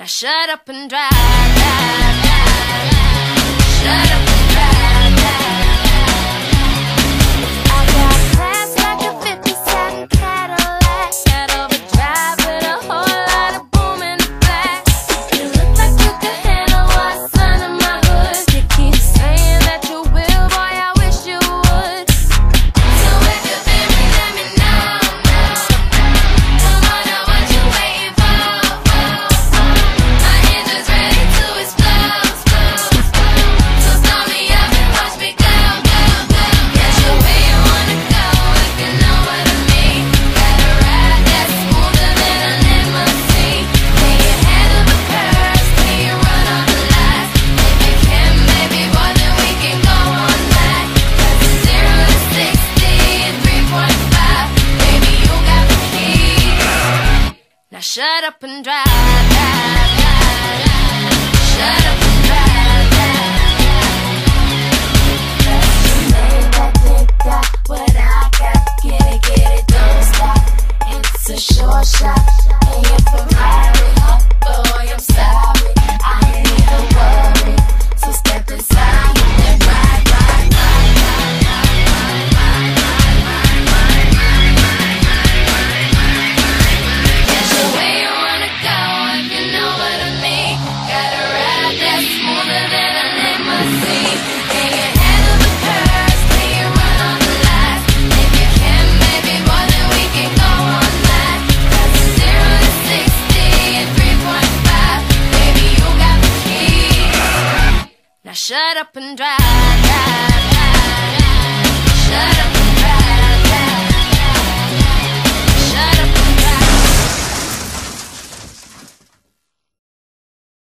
Now shut up and drive. Shut up. Now shut up and drive, drive, drive, drive. Shut up. Shut up and drive, drive, drive, drive. Shut up